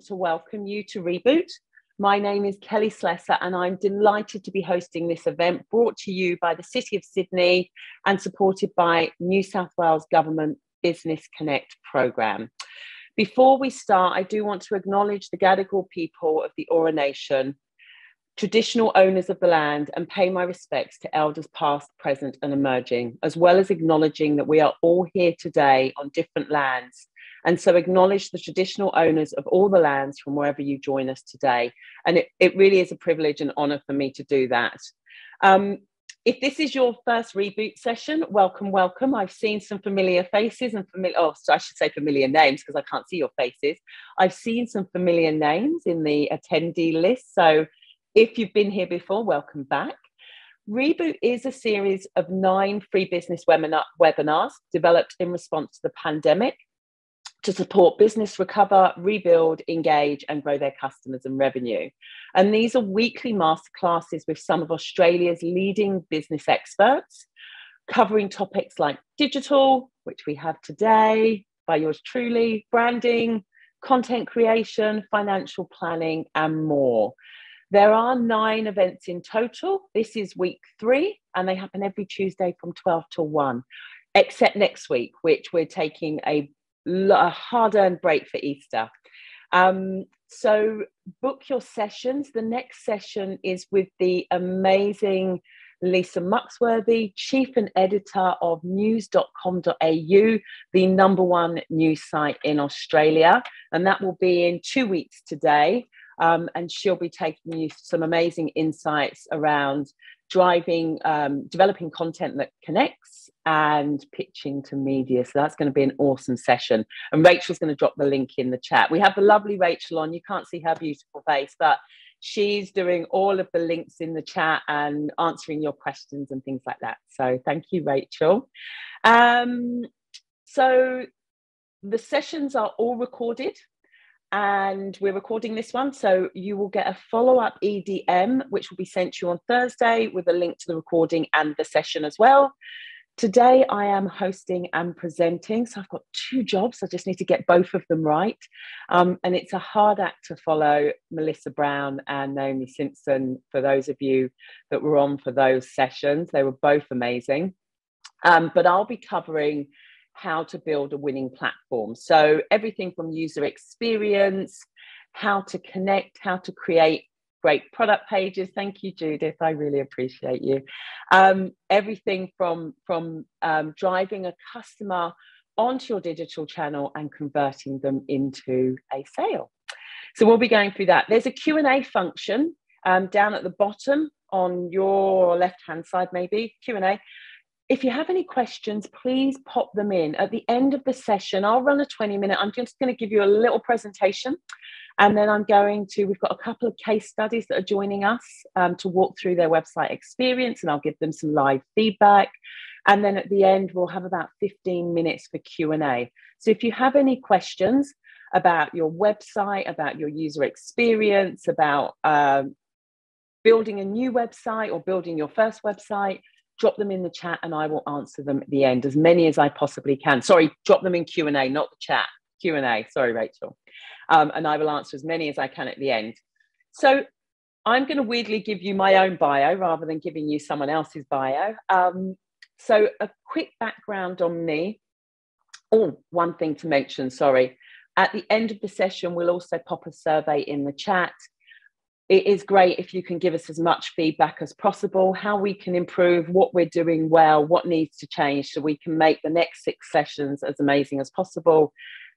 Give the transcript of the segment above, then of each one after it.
want to welcome you to Reboot. My name is Kelly Slessor, and I'm delighted to be hosting this event brought to you by the City of Sydney and supported by New South Wales Government Business Connect programme. Before we start, I do want to acknowledge the Gadigal people of the Eora Nation traditional owners of the land and pay my respects to elders past, present, and emerging, as well as acknowledging that we are all here today on different lands. And so acknowledge the traditional owners of all the lands from wherever you join us today. And it, it really is a privilege and honour for me to do that. Um, if this is your first reboot session, welcome, welcome. I've seen some familiar faces and familiar, oh, so I should say familiar names because I can't see your faces. I've seen some familiar names in the attendee list. So if you've been here before, welcome back. Reboot is a series of nine free business webinar- webinars developed in response to the pandemic to support business recover, rebuild, engage, and grow their customers and revenue. And these are weekly masterclasses with some of Australia's leading business experts, covering topics like digital, which we have today by yours truly, branding, content creation, financial planning, and more. There are nine events in total. This is week three, and they happen every Tuesday from 12 to 1, except next week, which we're taking a, a hard earned break for Easter. Um, so book your sessions. The next session is with the amazing Lisa Muxworthy, Chief and Editor of news.com.au, the number one news site in Australia. And that will be in two weeks today. Um, and she'll be taking you some amazing insights around driving, um, developing content that connects and pitching to media. So that's going to be an awesome session. And Rachel's going to drop the link in the chat. We have the lovely Rachel on. You can't see her beautiful face, but she's doing all of the links in the chat and answering your questions and things like that. So thank you, Rachel. Um, so the sessions are all recorded and we're recording this one. So you will get a follow up EDM, which will be sent to you on Thursday with a link to the recording and the session as well. Today I am hosting and presenting. So I've got two jobs. I just need to get both of them right. Um, and it's a hard act to follow Melissa Browne and Naomi Simson for those of you that were on for those sessions. They were both amazing. Um, but I'll be covering how to build a winning platform. So, everything from user experience, how to connect, how to create great product pages. Thank you, Judith. I really appreciate you. Um, everything from, from um, driving a customer onto your digital channel and converting them into a sale. So we'll be going through that. There's a Q&A function um, down at the bottom on your left-hand side, maybe, Q&A if you have any questions, please pop them in. At the end of the session, I'll run a 20 minute, I'm just going to give you a little presentation. And then I'm going to, we've got a couple of case studies that are joining us um, to walk through their website experience, and I'll give them some live feedback. And then at the end, we'll have about 15 minutes for Q&A. So if you have any questions about your website, about your user experience, about um, building a new website or building your first website, drop them in the chat and I will answer them at the end, as many as I possibly can. Sorry, drop them in Q&A, not the chat. Q&A, sorry, Rachel. Um, and I will answer as many as I can at the end. So I'm going to weirdly give you my own bio rather than giving you someone else's bio. Um, so a quick background on me. Oh, one thing to mention, sorry. At the end of the session, we'll also pop a survey in the chat it is great if you can give us as much feedback as possible, how we can improve, what we're doing well, what needs to change so we can make the next six sessions as amazing as possible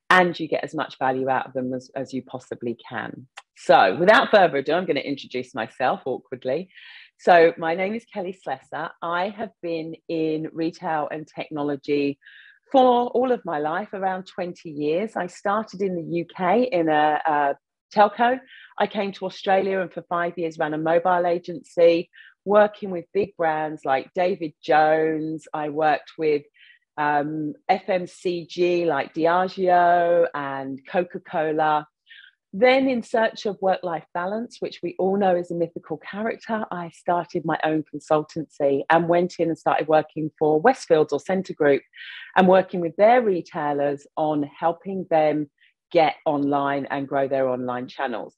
and you get as much value out of them as, as you possibly can. So without further ado, I'm going to introduce myself awkwardly. So my name is Kelly Slessor. I have been in retail and technology for all of my life, around 20 years. I started in the UK in a, a telco. I came to Australia and for five years ran a mobile agency, working with big brands like David Jones. I worked with um, FMCG like Diageo and Coca Cola. Then, in search of work life balance, which we all know is a mythical character, I started my own consultancy and went in and started working for Westfields or Scentre Group and working with their retailers on helping them get online and grow their online channels.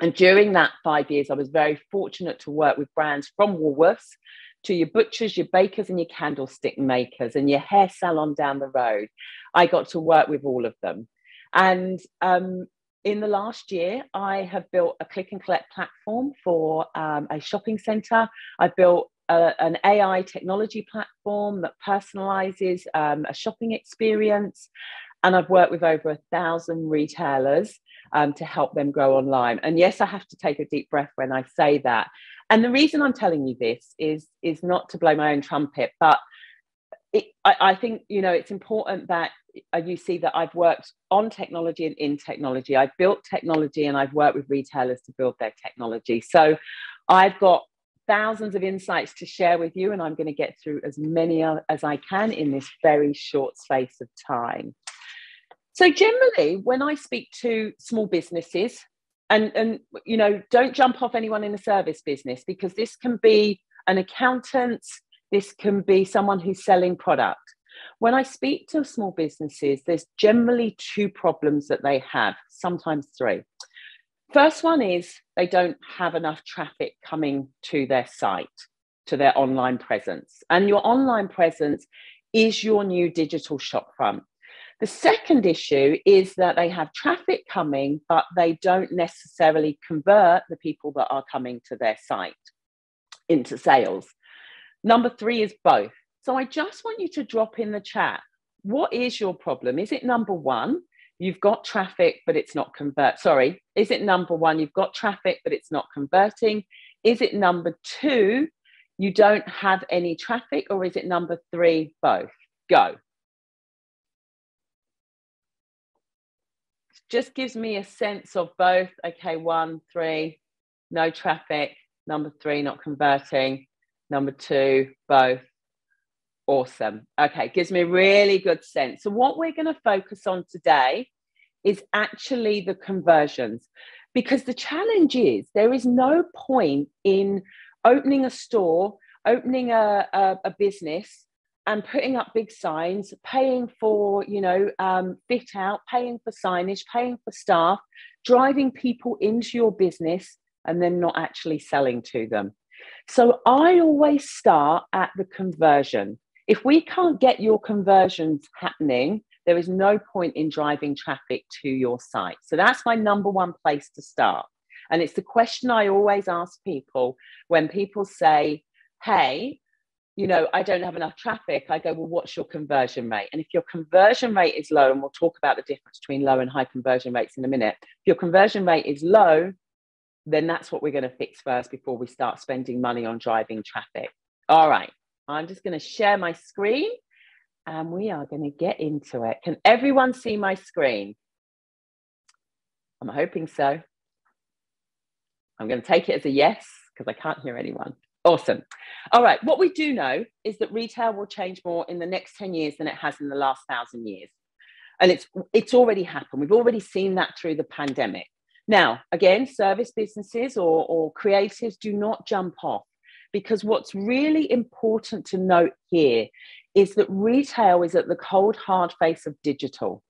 And during that five years, I was very fortunate to work with brands from Woolworths to your butchers, your bakers, and your candlestick makers, and your hair salon down the road. I got to work with all of them. And um, in the last year, I have built a click and collect platform for um, a shopping center. I built a, an AI technology platform that personalizes um, a shopping experience. And I've worked with over a thousand retailers um, to help them grow online. And yes, I have to take a deep breath when I say that. And the reason I'm telling you this is, is not to blow my own trumpet, but it, I, I, think you know it's important that uh, you see that I've worked on technology and in technology. I've built technology and I've worked with retailers to build their technology. So I've got thousands of insights to share with you, and I'm going to get through as many as I can in this very short space of time. So generally, when I speak to small businesses, and and you know, don't jump off anyone in a service business because this can be an accountant, this can be someone who's selling product. When I speak to small businesses, there's generally two problems that they have, sometimes three. First one is they don't have enough traffic coming to their site, to their online presence. And your online presence is your new digital shopfront. The second issue is that they have traffic coming, but they don't necessarily convert the people that are coming to their site into sales. Number three is both. So I just want you to drop in the chat. What is your problem? Is it number one? You've got traffic, but it's not convert. Sorry, is it number one? You've got traffic, but it's not converting. Is it number two? You don't have any traffic, or is it number three? Both. Go. Just gives me a sense of both. Okay, one, three, no traffic. Number three, not converting. Number two, both. Awesome. Okay, gives me a really good sense. So, what we're going to focus on today is actually the conversions because the challenge is there is no point in opening a store, opening a, a, a business, and putting up big signs, paying for, you know, um, fit out, paying for signage, paying for staff, driving people into your business, and then not actually selling to them. So I always start at the conversion. If we can't get your conversions happening, there is no point in driving traffic to your site. So that's my number one place to start. And it's the question I always ask people when people say, Hey, you know, I don't have enough traffic, I go, well, what's your conversion rate? And if your conversion rate is low, and we'll talk about the difference between low and high conversion rates in a minute, if your conversion rate is low, then that's what we're going to fix first before we start spending money on driving traffic. All right, I'm just going to share my screen and we are going to get into it. Can everyone see my screen? I'm hoping so. I'm going to take it as a yes because I can't hear anyone. Awesome. All right. What we do know is that retail will change more in the next 10 years than it has in the last thousand years. And it's it's already happened. We've already seen that through the pandemic. Now, again, service businesses or, or creatives do not jump off because what's really important to note here is that retail is at the cold, hard face of digital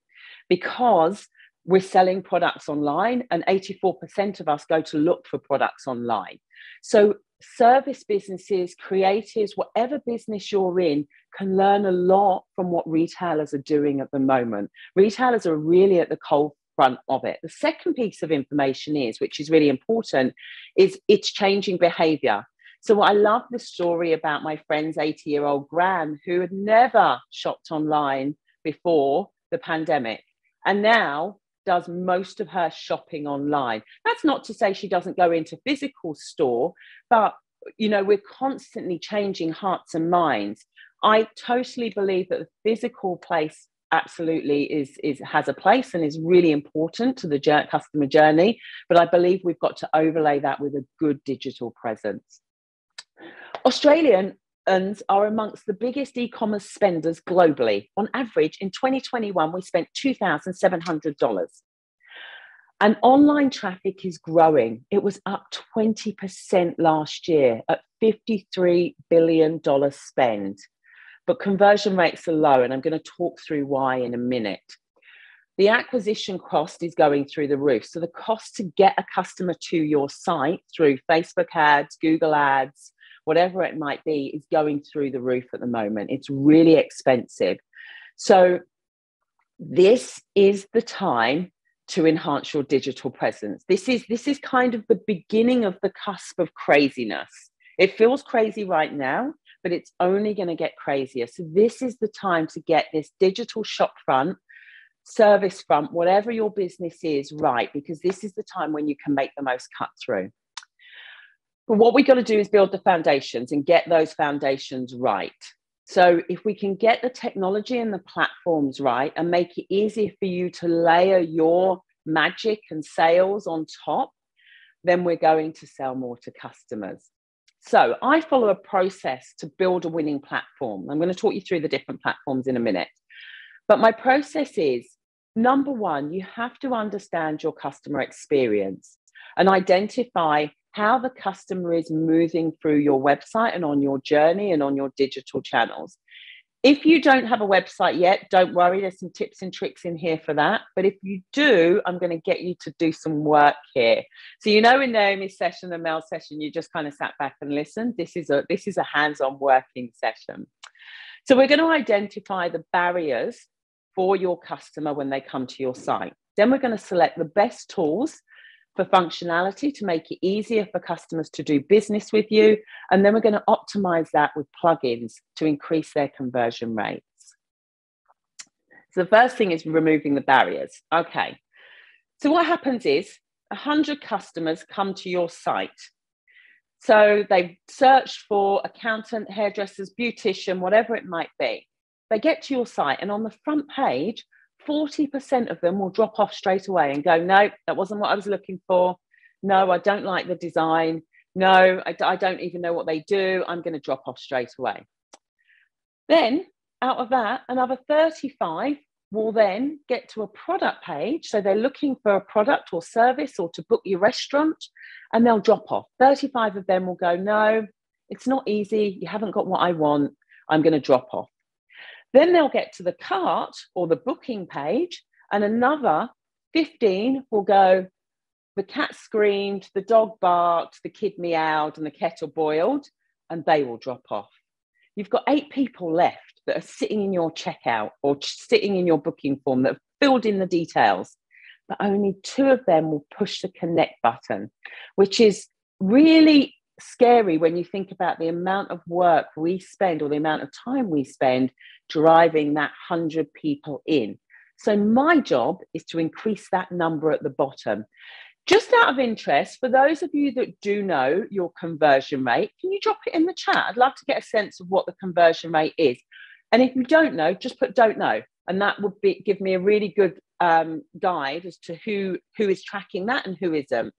because we're selling products online and 84% of us go to look for products online. So service businesses, creatives, whatever business you're in, can learn a lot from what retailers are doing at the moment. Retailers are really at the cold front of it. The second piece of information is, which is really important, is it's changing behavior. So I love the story about my friend's 80 year old gran who had never shopped online before the pandemic. And now does most of her shopping online. That's not to say she doesn't go into physical store, but you know, we're constantly changing hearts and minds. I totally believe that the physical place absolutely is, is has a place and is really important to the customer journey. But I believe we've got to overlay that with a good digital presence. Australian are amongst the biggest e-commerce spenders globally. On average, in 2021, we spent $2,700. And online traffic is growing. It was up 20% last year at $53 billion spend. But conversion rates are low, and I'm going to talk through why in a minute. the acquisition cost is going through the roof. So the cost to get a customer to your site through Facebook ads, Google ads, whatever it might be, is going through the roof at the moment. It's really expensive. So this is the time to enhance your digital presence. This is this is kind of the beginning of the cusp of craziness. It feels crazy right now, but it's only going to get crazier. So this is the time to get this digital shop front, service front, whatever your business is, right, because this is the time when you can make the most cut through. But what we got to do is build the foundations and get those foundations right. So if we can get the technology and the platforms right and make it easier for you to layer your magic and sales on top, then we're going to sell more to customers. So I follow a process to build a winning platform. I'm going to talk you through the different platforms in a minute. But my process is number one, you have to understand your customer experience and identify how the customer is moving through your website and on your journey and on your digital channels. If you don't have a website yet, don't worry, there's some tips and tricks in here for that. But if you do, I'm going to get you to do some work here. So you know in Naomi's session, the Mel session, you just kind of sat back and listened. This is a this is a hands-on working session. So we're going to identify the barriers for your customer when they come to your site. Then we're going to select the best tools for functionality to make it easier for customers to do business with you. And then we're going to optimize that with plugins to increase their conversion rates. So the first thing is removing the barriers. Okay. So what happens is 100 customers come to your site. So they've searched for accountant, hairdressers, beautician, whatever it might be. They get to your site, and on the front page, 40% of them will drop off straight away and go, no, that wasn't what I was looking for. No, I don't like the design. No, I, I don't even know what they do. I'm going to drop off straight away. Then, out of that, another 35 will then get to a product page. So they're looking for a product or service or to book your restaurant, and they'll drop off. 35 of them will go, no, it's not easy. You haven't got what I want. I'm going to drop off. Then they'll get to the cart or the booking page, and another 15 will go, the cat screamed, the dog barked, the kid meowed, and the kettle boiled, and they will drop off. You've got eight people left that are sitting in your checkout or sitting in your booking form that have filled in the details, but only two of them will push the connect button, which is really scary when you think about the amount of work we spend or the amount of time we spend driving that 100 people in. So, my job is to increase that number at the bottom. Just out of interest, for those of you that do know your conversion rate, can you drop it in the chat? I'd love to get a sense of what the conversion rate is. And if you don't know, just put don't know. And that would be give me a really good um, guide as to who who is tracking that and who isn't.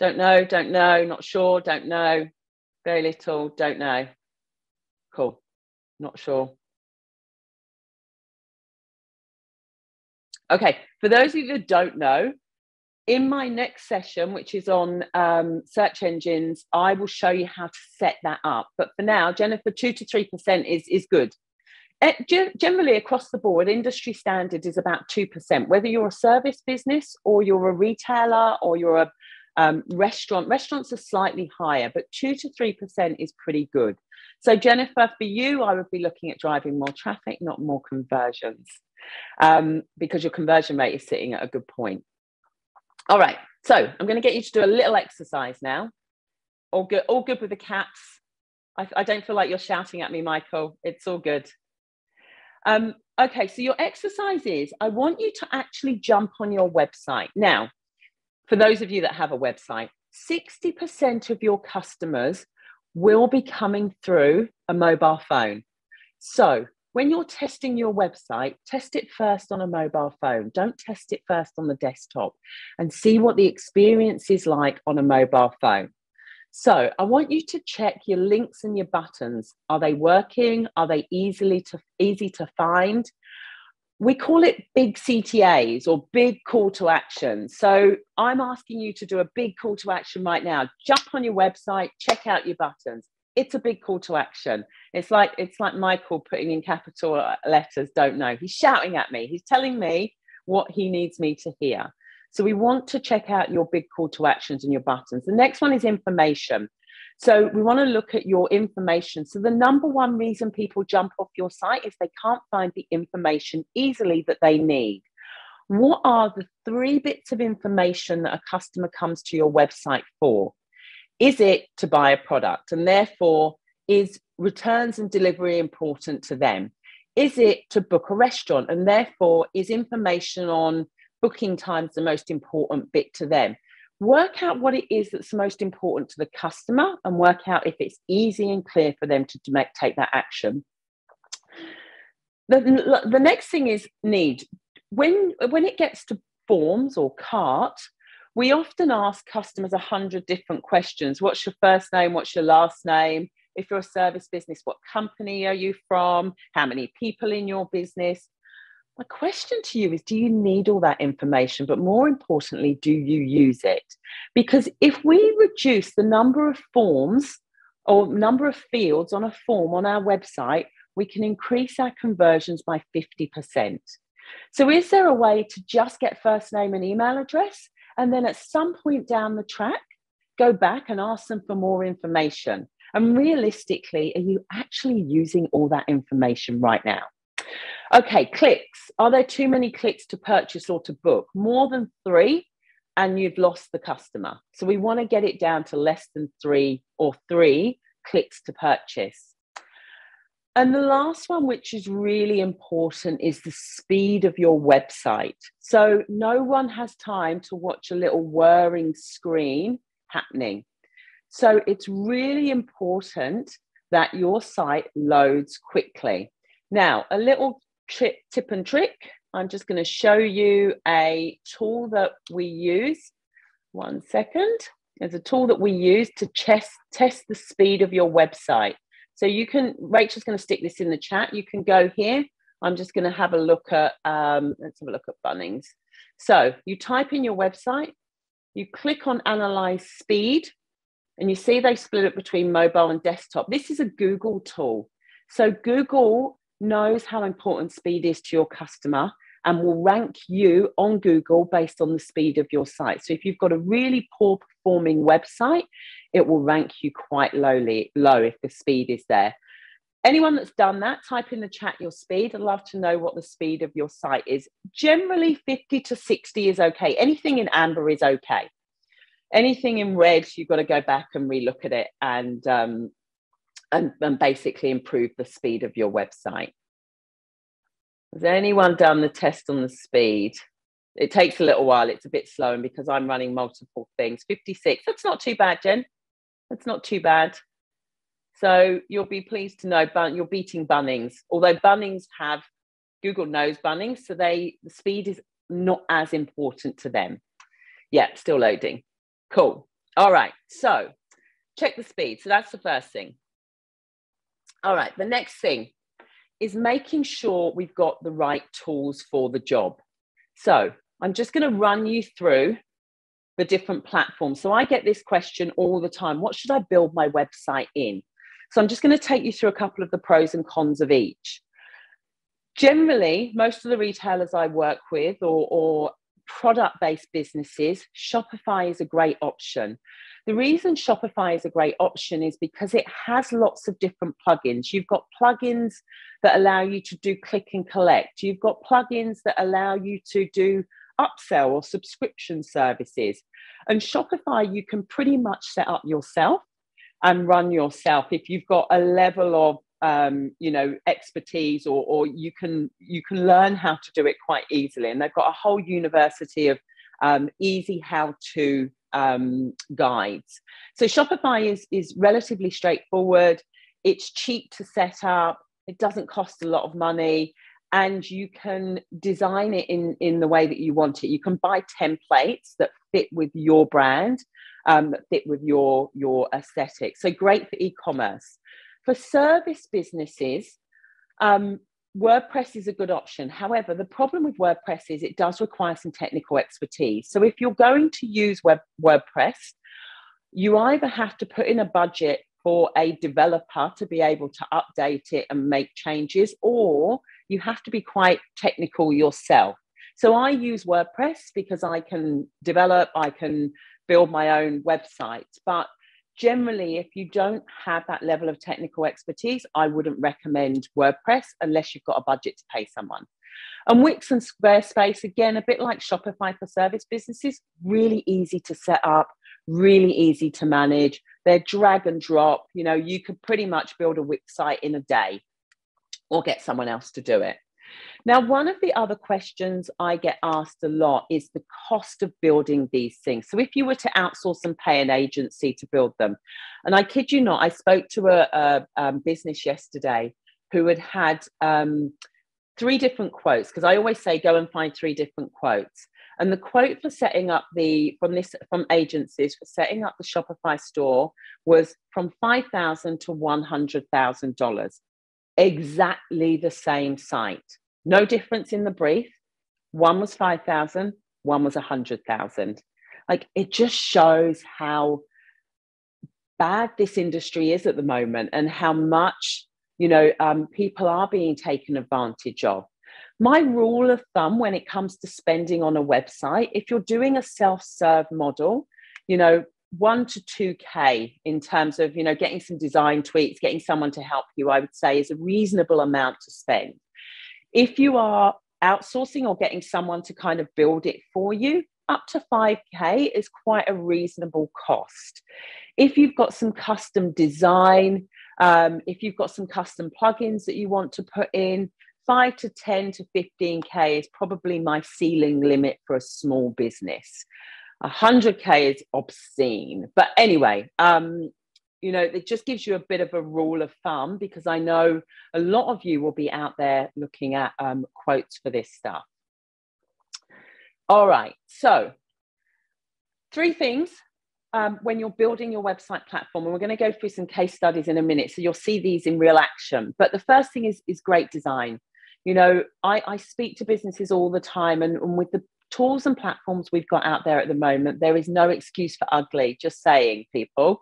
Don't know, don't know, not sure, don't know, very little, don't know. Cool, not sure. Okay, for those of you that don't know, in my next session, which is on um, search engines, I will show you how to set that up. But for now, Jennifer, two to three percent is is good. generally, across the board, industry standard is about two percent. Whether you're a service business or you're a retailer or you're a um, restaurant restaurants are slightly higher, but two to three percent is pretty good. So Jennifer, for you, I would be looking at driving more traffic, not more conversions, um, because your conversion rate is sitting at a good point. All right, so I'm going to get you to do a little exercise now. All good, all good with the cats. I, I don't feel like you're shouting at me, Michael. It's all good. Um, okay, so your exercise is I want you to actually jump on your website. Now, for those of you that have a website, 60% of your customers will be coming through a mobile phone. So when you're testing your website, test it first on a mobile phone. Don't test it first on the desktop and see what the experience is like on a mobile phone. So I want you to check your links and your buttons. Are they working? Are they easily to easy to find? We call it big CTAs or big call to action. So I'm asking you to do a big call to action right now. Jump on your website, check out your buttons. it's a big call to action. It's like it's like Michael putting in capital letters, don't know. He's shouting at me. He's telling me what he needs me to hear. So we want to check out your big call to actions and your buttons. The next one is information. So we want to look at your information. So the number one reason people jump off your site is they can't find the information easily that they need. What are the three bits of information that a customer comes to your website for? is it to buy a product? And therefore, is returns and delivery important to them? Is it to book a restaurant? And therefore, is information on booking times the most important bit to them? Work out what it is that's most important to the customer and work out if it's easy and clear for them to, to make, take that action. The, the next thing is need. When, when it gets to forms or cart, we often ask customers a hundred different questions. What's your first name? What's your last name? If you're a service business, what company are you from? How many people in your business? My question to you is do you need all that information? But more importantly, do you use it? Because if we reduce the number of forms or number of fields on a form on our website, we can increase our conversions by 50%. So, is there a way to just get first name and email address and then at some point down the track, go back and ask them for more information. And realistically, are you actually using all that information right now? Okay, clicks. Are there too many clicks to purchase or to book? More than three, and you've lost the customer. So we want to get it down to less than three or three clicks to purchase. And the last one, which is really important, is the speed of your website. So no one has time to watch a little whirring screen happening. So it's really important that your site loads quickly. Now, a little tip, tip and trick. I'm just going to show you a tool that we use. One second. There's a tool that we use to test, test the speed of your website. So you can, Rachel's going to stick this in the chat. You can go here. I'm just going to have a look at, um, let's have a look at Bunnings. So you type in your website, you click on Analyze Speed, and you see they split it between mobile and desktop. This is a Google tool. So Google knows how important speed is to your customer and will rank you on Google based on the speed of your site. So if you've got a really poor performing website, it will rank you quite lowly, low if the speed is there. Anyone that's done that, type in the chat your speed. I'd love to know what the speed of your site is. Generally, 50 to 60 is okay. Anything in amber is okay. Anything in red, you've got to go back and relook at it and, um, and, and basically improve the speed of your website. Has anyone done the test on the speed? It takes a little while. It's a bit slow, and because I'm running multiple things, 56. That's not too bad, Jen. That's not too bad. So you'll be pleased to know you're beating Bunnings. Although Bunnings have Google knows Bunnings, so they the speed is not as important to them. Yeah, still loading. Cool. All right. So check the speed. So that's the first thing. All right. The next thing is making sure we've got the right tools for the job. So I'm just going to run you through the different platforms. So I get this question all the time what should I build my website in? So I'm just going to take you through a couple of the pros and cons of each. Generally, most of the retailers I work with or, or product based businesses, Shopify is a great option. The reason Shopify is a great option is because it has lots of different plugins. You've got plugins that allow you to do click and collect, you've got plugins that allow you to do upsell or subscription services. And Shopify, you can pretty much set up yourself and run yourself if you've got a level of um, you know expertise or, or you can you can learn how to do it quite easily and they've got a whole university of um, easy how to um, guides. So Shopify is, is relatively straightforward. It's cheap to set up. It doesn't cost a lot of money. And you can design it in, in the way that you want it. You can buy templates that fit with your brand, um, that fit with your, your aesthetic. So great for e-commerce. For service businesses, um, WordPress is a good option. However, the problem with WordPress is it does require some technical expertise. So if you're going to use web, WordPress, you either have to put in a budget for a developer to be able to update it and make changes, or you have to be quite technical yourself. So I use WordPress because I can develop, I can build my own websites. But generally, if you don't have that level of technical expertise, I wouldn't recommend WordPress unless you've got a budget to pay someone. And Wix and Squarespace, again, a bit like Shopify for service businesses, really easy to set up, really easy to manage. They're drag and drop. You know, you could pretty much build a Wix site in a day or get someone else to do it. Now, one of the other questions I get asked a lot is the cost of building these things. So, if you were to outsource and pay an agency to build them, and I kid you not, I spoke to a, a um, business yesterday who had had um, three different quotes because I always say go and find three different quotes. And the quote for setting up the from this from agencies for setting up the Shopify store was from five thousand to one hundred thousand dollars. Exactly the same site. No difference in the brief. One was five thousand, one was a hundred thousand. Like it just shows how bad this industry is at the moment and how much you know, um, people are being taken advantage of. My rule of thumb when it comes to spending on a website, if you're doing a self serve model, you know, one to 2K in terms of, you know, getting some design tweaks, getting someone to help you, I would say is a reasonable amount to spend. If you are outsourcing or getting someone to kind of build it for you, up to 5K is quite a reasonable cost. If you've got some custom design, um, if you've got some custom plugins that you want to put in, five to 10 to 15K is probably my ceiling limit for a small business. 100K is obscene. But anyway, um, you know, it just gives you a bit of a rule of thumb because I know a lot of you will be out there looking at um, quotes for this stuff. All right, so three things um, when you're building your website platform, and we're going to go through some case studies in a minute, so you'll see these in real action. But the first thing is is great design. You know, I, I speak to businesses all the time, and, and with the tools and platforms we've got out there at the moment, there is no excuse for ugly. Just saying, people.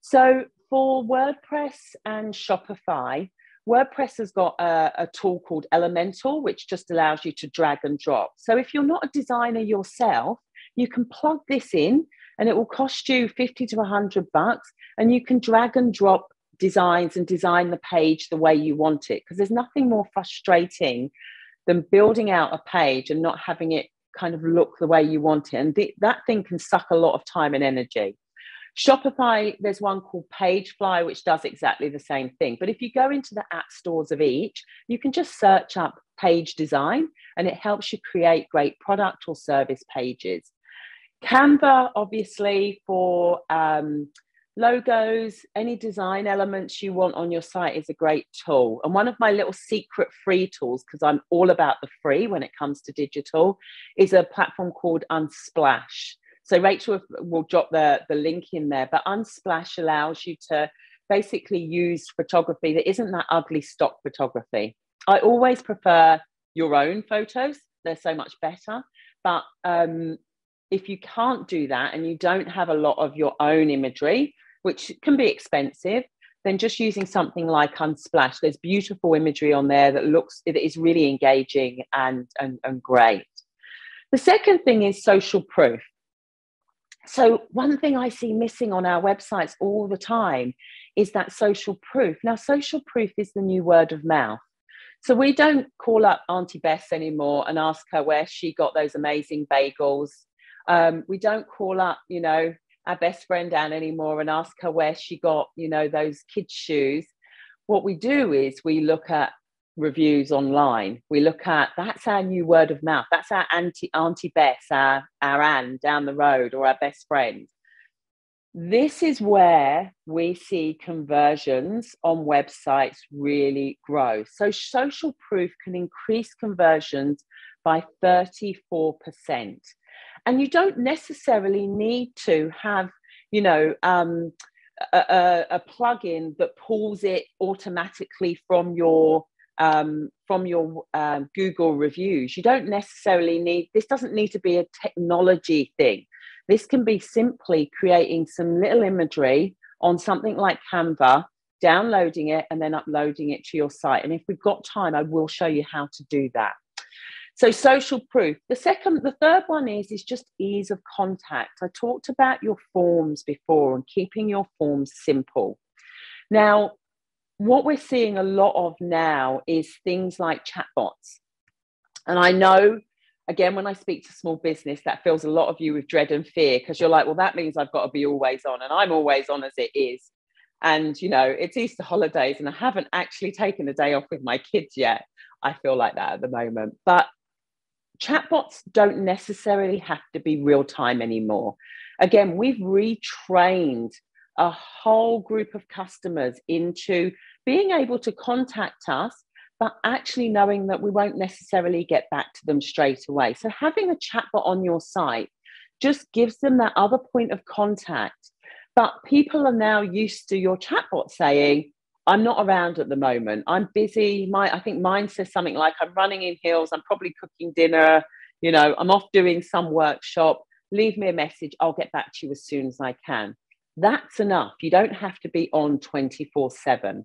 So for WordPress and Shopify, WordPress has got a, a, tool called Elementor, which just allows you to drag and drop. So if you're not a designer yourself, you can plug this in and it will cost you 50 to 100 bucks and you can drag and drop designs and design the page the way you want it because there's nothing more frustrating than building out a page and not having it kind of look the way you want it and th- that thing can suck a lot of time and energy Shopify, there's one called Pagefly, which does exactly the same thing. But if you go into the app stores of each, you can just search up page design and it helps you create great product or service pages. Canva, obviously, for um, logos, any design elements you want on your site is a great tool. And one of my little secret free tools, because I'm all about the free when it comes to digital, is a platform called Unsplash. So Rachel will drop the, the link in there, but Unsplash allows you to basically use photography that isn't that ugly stock photography. I always prefer your own photos, they're so much better. But um, if you can't do that and you don't have a lot of your own imagery, which can be expensive, then just using something like Unsplash, there's beautiful imagery on there that looks that is really engaging and, and, and great. The second thing is social proof. So, one thing I see missing on our websites all the time is that social proof. Now, social proof is the new word of mouth. So, we don't call up Auntie Bess anymore and ask her where she got those amazing bagels um, we don't call up, you know, our best friend Anne anymore and ask her where she got, you know, those kids' shoes. What we do is we look at reviews online. We look at that's our new word of mouth. That's our auntie Auntie Bess, our, our Anne down the road, or our best friend. This is where we see conversions on websites really grow. So social proof can increase conversions by 34% and you don't necessarily need to have you know um, a, a, plugin that pulls it automatically from your um, from your um, Google reviews. You don't necessarily need this. Doesn't need to be a technology thing. This can be simply creating some little imagery on something like Canva, downloading it, and then uploading it to your site. And if we've got time, I will show you how to do that. So social proof. The second, the third one is is just ease of contact. I talked about your forms before and keeping your forms simple. Now, what we're seeing a lot of now is things like chatbots. And I know, again, when I speak to small business, that fills a lot of you with dread and fear because you're like, well, that means I've got to be always on. And I'm always on as it is. And, you know, it's Easter holidays and I haven't actually taken a day off with my kids yet. I feel like that at the moment. But chatbots don't necessarily have to be real time anymore. Again, we've retrained a whole group of customers into being able to contact us, but actually knowing that we won't necessarily get back to them straight away. So, having a chatbot on your site just gives them that other point of contact. But people are now used to your chatbot saying, I'm not around at the moment. I'm busy. My I think mine says something like I'm running in hills, I'm probably cooking dinner, you know, I'm off doing some workshop. Leave me a message. I'll get back to you as soon as I can. That's enough. You don't have to be on 24 7.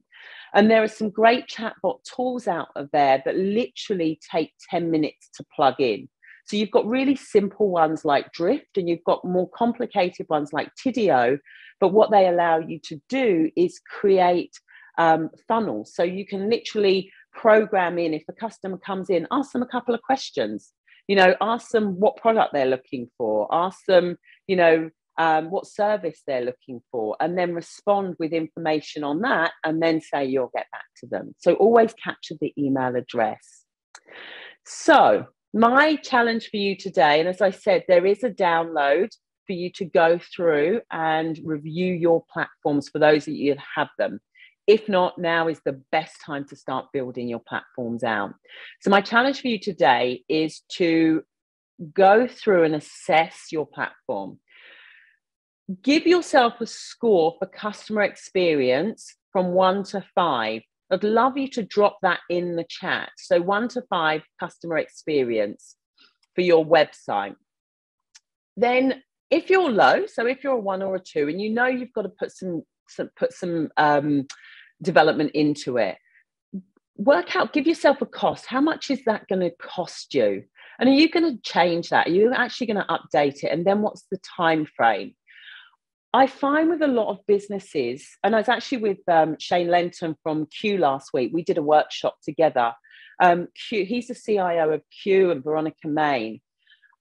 And there are some great chatbot tools out of there that literally take 10 minutes to plug in. So you've got really simple ones like Drift, and you've got more complicated ones like Tidio. But what they allow you to do is create um, funnels. So you can literally program in if a customer comes in, ask them a couple of questions. You know, ask them what product they're looking for, ask them, you know, um, what service they're looking for, and then respond with information on that, and then say you'll get back to them. So always capture the email address. So, my challenge for you today, and as I said, there is a download for you to go through and review your platforms for those of you that have them. If not, now is the best time to start building your platforms out. So, my challenge for you today is to go through and assess your platform. Give yourself a score for customer experience from one to five. I'd love you to drop that in the chat. So, one to five customer experience for your website. Then, if you're low, so if you're a one or a two, and you know you've got to put some, some put some um, development into it. Work out give yourself a cost. How much is that going to cost you? And are you going to change that? Are you actually going to update it? And then what's the time frame i find with a lot of businesses and i was actually with um, shane lenton from q last week. We did a workshop together. Um, q he's the cio of q and veronica main.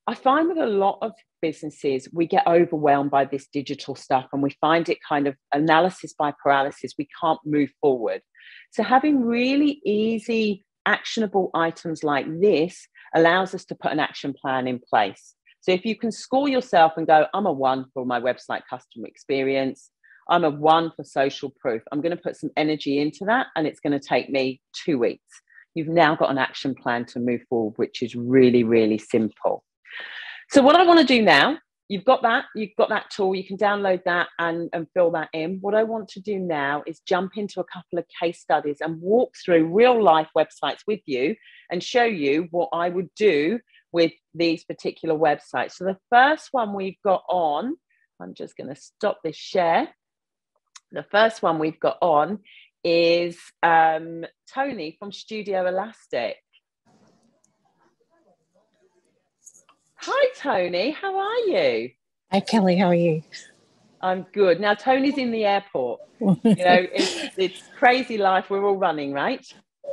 I find with a lot of businesses, we get overwhelmed by this digital stuff and we find it kind of analysis by paralysis. We can't move forward. So, having really easy, actionable items like this allows us to put an action plan in place. So, if you can score yourself and go, I'm a one for my website customer experience, I'm a one for social proof, I'm going to put some energy into that and it's going to take me two weeks. You've now got an action plan to move forward, which is really, really simple. So what I want to do now, you've got that, you've got that tool, you can download that and, and fill that in. What I want to do now is jump into a couple of case studies and walk through real life websites with you and show you what I would do with these particular websites. So the first one we've got on, I'm just going to stop this share. The first one we've got on is um, Tony from Studio Elastic. Hi, Tony. How are you? Hi, Kelly. How are you? I'm good. Now, Tony's in the airport. you know, it's, it's crazy life. We're all running, right?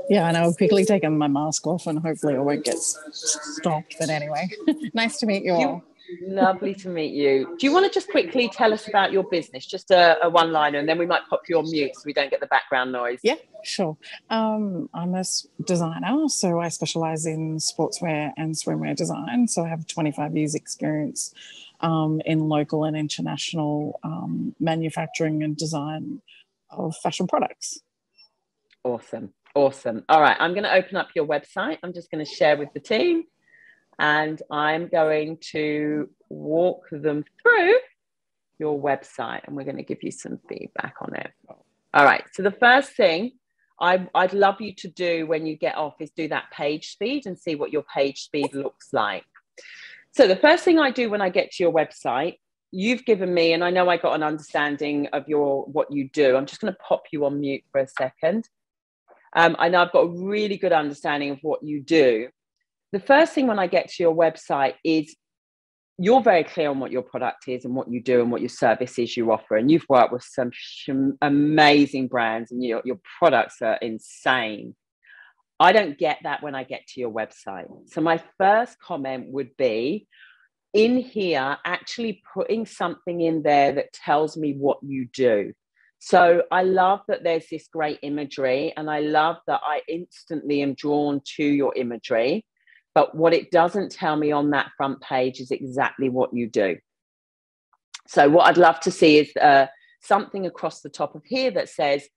Yeah, and I'll quickly take my mask off and hopefully I won't get stopped. But anyway, nice to meet you all. Lovely to meet you. Do you want to just quickly tell us about your business, just a, a one liner, and then we might pop you on mute so we don't get the background noise? Yeah, sure. Um, I'm a designer, so I specialize in sportswear and swimwear design. So I have 25 years' experience um, in local and international um, manufacturing and design of fashion products. Awesome. Awesome. All right, I'm going to open up your website. I'm just going to share with the team and I'm going to walk them through your website and we're going to give you some feedback on it. All right, so the first thing I, would love you to do when you get off is do that page speed and see what your page speed looks like. So the first thing I do when I get to your website, you've given me, and I know I got an understanding of your what you do. I'm just going to pop you on mute for a second. Um, I know I've got a really good understanding of what you do. The first thing when I get to your website is you're very clear on what your product is and what you do and what your services you offer. And you've worked with some amazing brands, and your, your products are insane. I don't get that when I get to your website. So, my first comment would be in here, actually putting something in there that tells me what you do. So, I love that there's this great imagery, and I love that I instantly am drawn to your imagery. But what it doesn't tell me on that front page is exactly what you do. So, what I'd love to see is uh, something across the top of here that says,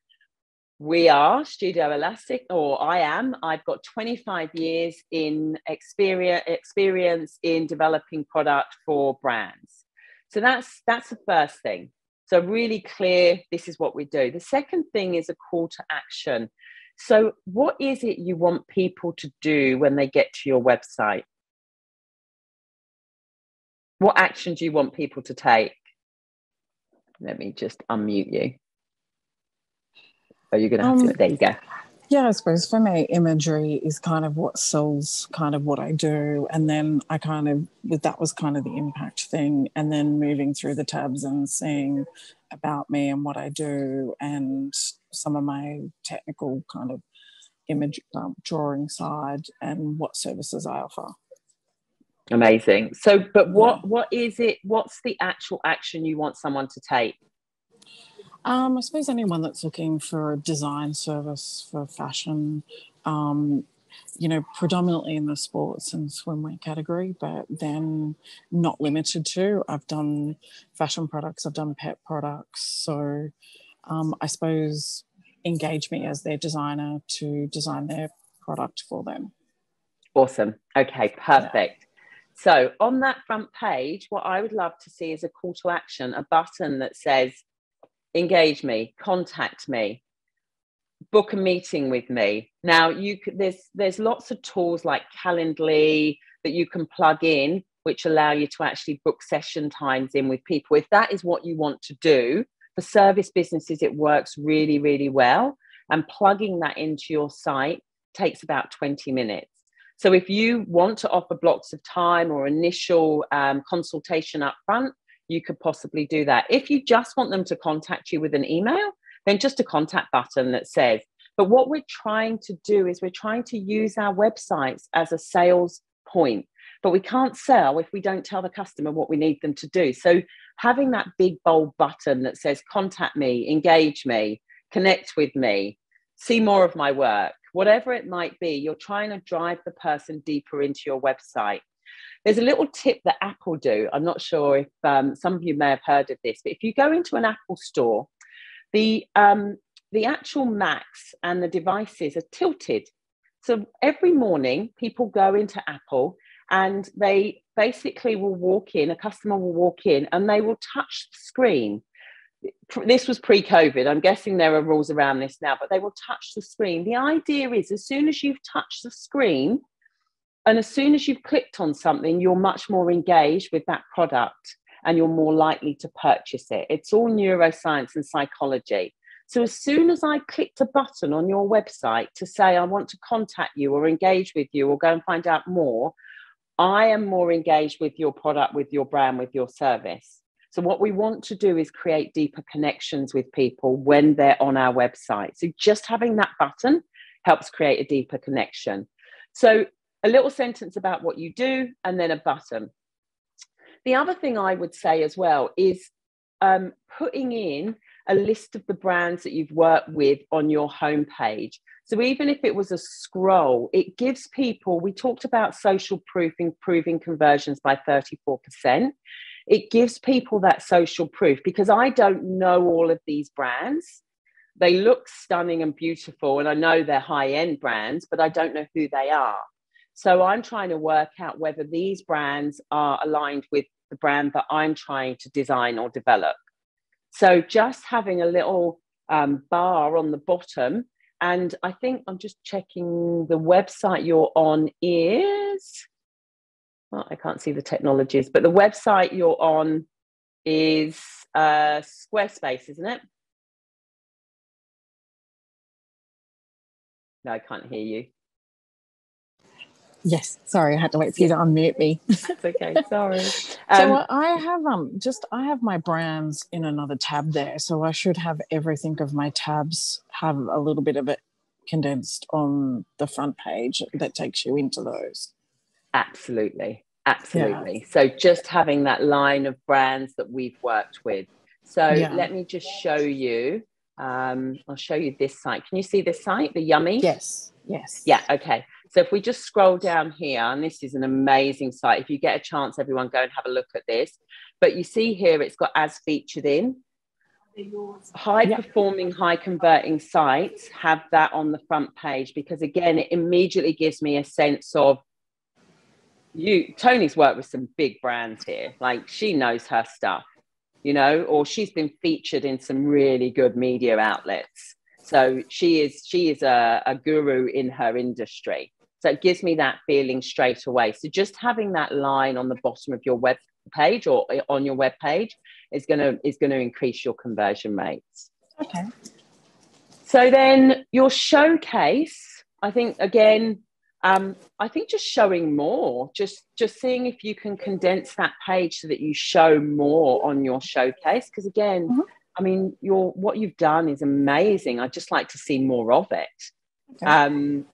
we are Studio Elastic, or I am. I've got 25 years in experience, experience in developing product for brands. So that's that's the first thing. So really clear, this is what we do. The second thing is a call to action. So, what is it you want people to do when they get to your website? What action do you want people to take? Let me just unmute you. Are you going to have um, to? There you go. Yeah, I suppose for me, imagery is kind of what sells kind of what I do. And then I kind of, that was kind of the impact thing. And then moving through the tabs and seeing about me and what I do and some of my technical kind of image um, drawing side and what services I offer. Amazing. So, but what yeah. what is it? What's the actual action you want someone to take? Um, I suppose anyone that's looking for a design service for fashion, um, you know, predominantly in the sports and swimwear category, but then not limited to. I've done fashion products, I've done pet products. So um, I suppose engage me as their designer to design their product for them. Awesome. Okay, perfect. Yeah. So on that front page, what I would love to see is a call to action, a button that says, engage me, contact me, book a meeting with me. Now you could, there's there's lots of tools like Calendly that you can plug in, which allow you to actually book session times in with people. If that is what you want to do, for service businesses, it works really, really well. And plugging that into your site takes about 20 minutes. So if you want to offer blocks of time or initial um, consultation up front, you could possibly do that. If you just want them to contact you with an email, then just a contact button that says, but what we're trying to do is we're trying to use our websites as a sales point, but we can't sell if we don't tell the customer what we need them to do. So having that big bold button that says contact me, engage me, connect with me, see more of my work, whatever it might be, you're trying to drive the person deeper into your website. There's a little tip that Apple do. I'm not sure if um, some of you may have heard of this, but if you go into an Apple store, the um, the actual Macs and the devices are tilted. So every morning, people go into Apple and they basically will walk in. A customer will walk in and they will touch the screen. This was pre-COVID. I'm guessing there are rules around this now, but they will touch the screen. The idea is, as soon as you've touched the screen, and as soon as you've clicked on something, you're much more engaged with that product and you're more likely to purchase it. It's all neuroscience and psychology. So as soon as I clicked a button on your website to say, I want to contact you or engage with you or go and find out more, I am more engaged with your product, with your brand, with your service. So, what we want to do is create deeper connections with people when they're on our website. So, just having that button helps create a deeper connection. So, a little sentence about what you do, and then a button. The other thing I would say as well is um, putting in a list of the brands that you've worked with on your homepage. So even if it was a scroll, it gives people, we talked about social proof improving conversions by 34%. It gives people that social proof because I don't know all of these brands. They look stunning and beautiful, and I know they're high end brands, but I don't know who they are. So I'm trying to work out whether these brands are aligned with the brand that I'm trying to design or develop. So just having a little um, bar on the bottom, and I think I'm just checking the website you're on is. Well, I can't see the technologies, but the website you're on is uh, Squarespace, isn't it? No, I can't hear you. Yes, sorry, I had to wait for you to unmute me. That's okay. Sorry. Um, so I have um just I have my brands in another tab there, so I should have everything of my tabs have a little bit of it condensed on the front page that takes you into those. Absolutely, absolutely. Yeah. So just having that line of brands that we've worked with. So yeah. let me just show you. Um, I'll show you this site. Can you see this site, the Yummy? Yes. Yes. Yeah. Okay. So if we just scroll down here, and this is an amazing site. If you get a chance, everyone go and have a look at this. But you see here, it's got as featured in. High performing, high converting sites have that on the front page because, again, it immediately gives me a sense of you. Tony's worked with some big brands here. Like she knows her stuff, you know, or she's been featured in some really good media outlets. So she is she is a, a guru in her industry. So it gives me that feeling straight away. So just having that line on the bottom of your web page or on your web page is going to is going to increase your conversion rates. Okay. So then your showcase, I think again, um, I think just showing more, just just seeing if you can condense that page so that you show more on your showcase. Because again, mm-hmm. I mean, your what you've done is amazing. I'd just like to see more of it. Okay. Um,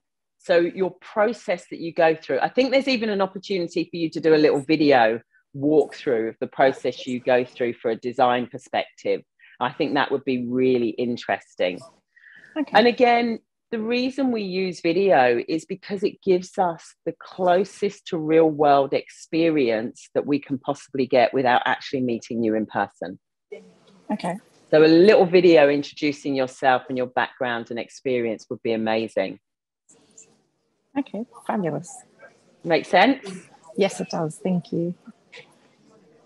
so your process that you go through, I think there's even an opportunity for you to do a little video walkthrough of the process you go through for a design perspective. I think that would be really interesting. Okay. And again, the reason we use video is because it gives us the closest to real world experience that we can possibly get without actually meeting you in person. Okay. So, a little video introducing yourself and your background and experience would be amazing. Okay, fabulous. Make sense? Yes, it does. Thank you.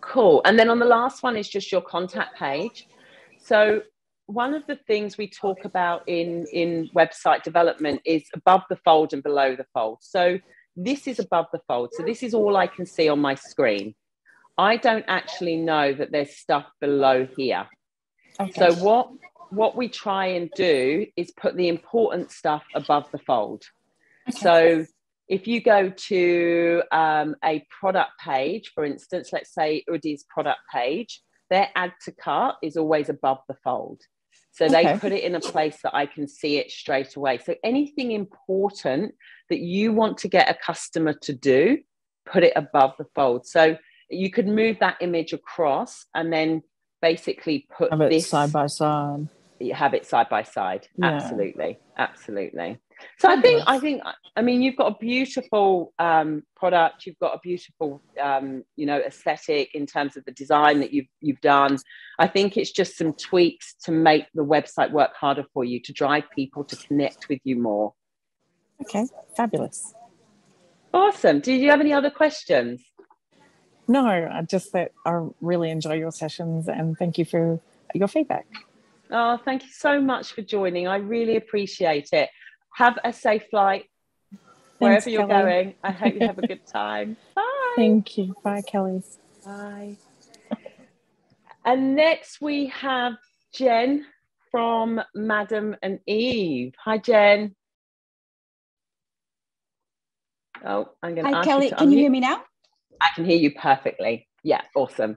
Cool. And then on the last one is just your contact page. So one of the things we talk about in in website development is above the fold and below the fold. So this is above the fold. So this is all I can see on my screen. I don't actually know that there's stuff below here. Okay. So what what we try and do is put the important stuff above the fold. Okay. So if you go to um, a product page, for instance, let's say Oodie's product page, their add to cart is always above the fold. So okay. they put it in a place that I can see it straight away. So anything important that you want to get a customer to do, put it above the fold. So you could move that image across and then basically put this side by side. You have it side by side. Yeah. Absolutely. Absolutely. So I think I think I mean you've got a beautiful um, product. You've got a beautiful um, you know aesthetic in terms of the design that you've you've done. I think it's just some tweaks to make the website work harder for you to drive people to connect with you more. Okay, fabulous. Awesome. Did you have any other questions? No, I just that I really enjoy your sessions and thank you for your feedback. Oh, thank you so much for joining. I really appreciate it. Have a safe flight wherever Thanks, you're Kelly. going. I hope you have a good time. Bye. Thank you. Bye, Kelly. Bye. and next we have Jen from Madam and Eve. Hi, Jen. Oh, I'm going to Hi, Kelly. You can you hear me now? I can hear you perfectly. Yeah, awesome.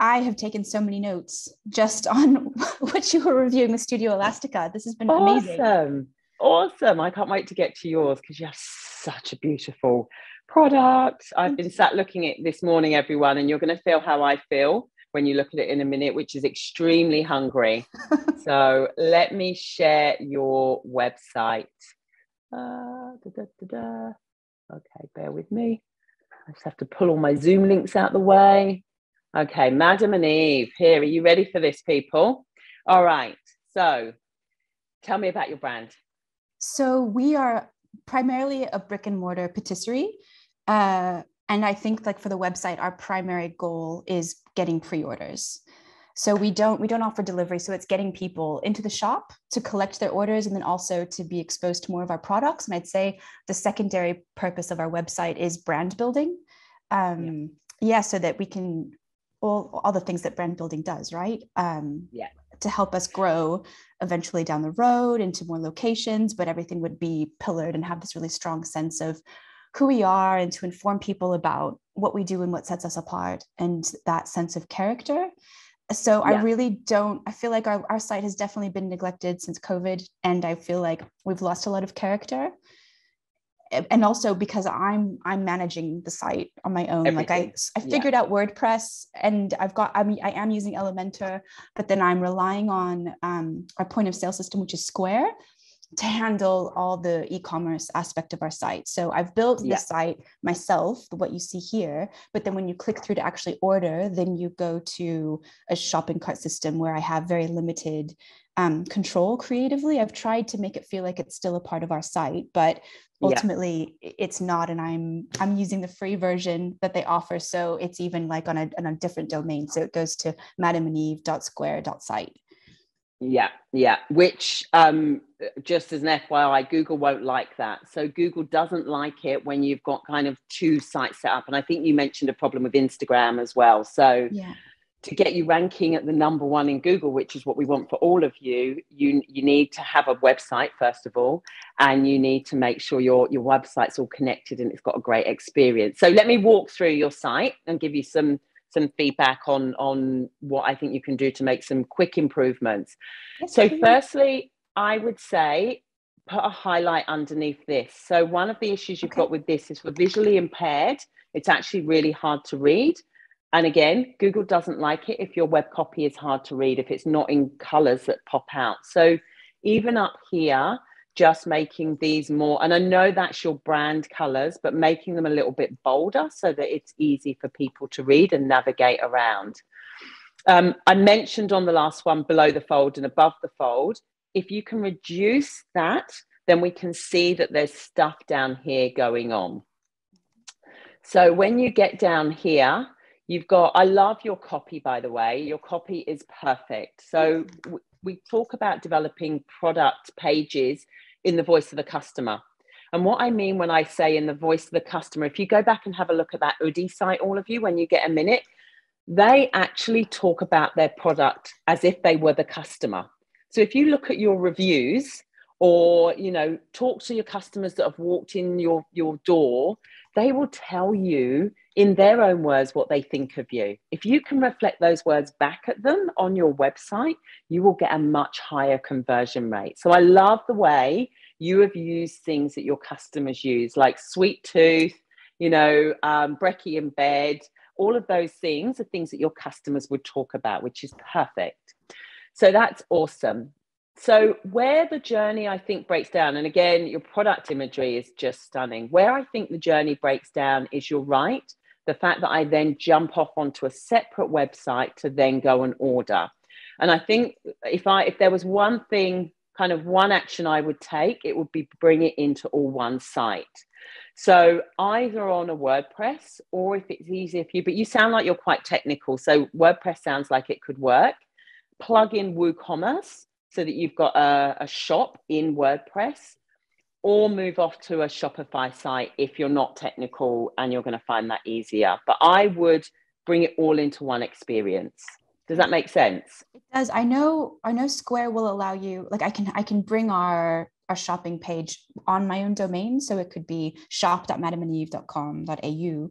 I have taken so many notes just on what you were reviewing with Studio Elastica. This has been awesome. amazing. Awesome. Awesome. I can't wait to get to yours because you have such a beautiful product. I've been sat looking at this morning, everyone, and you're going to feel how I feel when you look at it in a minute, which is extremely hungry. so let me share your website. Uh, da, da, da, okay, bear with me. I just have to pull all my Zoom links out the way. Okay, Madam and Eve, here. Are you ready for this, people? All right. So tell me about your brand. So we are primarily a brick and mortar patisserie. Uh, and I think like for the website, our primary goal is getting pre-orders. So we don't we don't offer delivery. So it's getting people into the shop to collect their orders and then also to be exposed to more of our products. And I'd say the secondary purpose of our website is brand building. Um, yeah. yeah, so that we can all, all the things that brand building does, right? Um, yeah. To help us grow eventually down the road into more locations, but everything would be pillared and have this really strong sense of who we are and to inform people about what we do and what sets us apart and that sense of character. So yeah. I really don't, I feel like our, our site has definitely been neglected since COVID. And I feel like we've lost a lot of character and also because i'm i'm managing the site on my own Everything. like i i figured yeah. out wordpress and i've got i mean i am using elementor but then i'm relying on um, our point of sale system which is square to handle all the e-commerce aspect of our site. So I've built yeah. the site myself, what you see here, but then when you click through to actually order, then you go to a shopping cart system where I have very limited um, control creatively. I've tried to make it feel like it's still a part of our site, but ultimately yeah. it's not. And I'm I'm using the free version that they offer, so it's even like on a on a different domain. So it goes to madameandeve.square.site. Yeah, yeah. Which um, just as an FYI, Google won't like that. So Google doesn't like it when you've got kind of two sites set up. And I think you mentioned a problem with Instagram as well. So yeah to get you ranking at the number one in Google, which is what we want for all of you, you you need to have a website first of all, and you need to make sure your your website's all connected and it's got a great experience. So let me walk through your site and give you some some feedback on on what I think you can do to make some quick improvements. Yes, so firstly, I would say put a highlight underneath this. So one of the issues you've okay. got with this is for visually impaired, it's actually really hard to read. And again, Google doesn't like it if your web copy is hard to read, if it's not in colors that pop out. So even up here, just making these more, and I know that's your brand colors, but making them a little bit bolder so that it's easy for people to read and navigate around. Um, I mentioned on the last one below the fold and above the fold, if you can reduce that, then we can see that there's stuff down here going on. So when you get down here, You've got, I love your copy, by the way. Your copy is perfect. So we talk about developing product pages in the voice of the customer. And what I mean when I say in the voice of the customer, if you go back and have a look at that Oodie site, all of you, when you get a minute, they actually talk about their product as if they were the customer. So if you look at your reviews or you know talk to your customers that have walked in your your door, they will tell you in their own words what they think of you. If you can reflect those words back at them on your website, you will get a much higher conversion rate. So I love the way you have used things that your customers use, like sweet tooth, you know, um, brekkie in bed, all of those things are things that your customers would talk about, which is perfect. So that's awesome. So, where the journey I think breaks down, and again, your product imagery is just stunning. Where I think the journey breaks down is you're right the fact that I then jump off onto a separate website to then go and order. And I think if I if there was one thing, kind of one action I would take, it would be bring it into all one site. So either on a WordPress or if it's easier for you, but you sound like you're quite technical. So WordPress sounds like it could work. Plug in WooCommerce so that you've got a, a shop in WordPress or move off to a Shopify site if you're not technical and you're going to find that easier. But I would bring it all into one experience. Does that make sense? It does. I know I know Square will allow you like I can I can bring our our shopping page on my own domain. So it could be shop.madameandeve.com.au,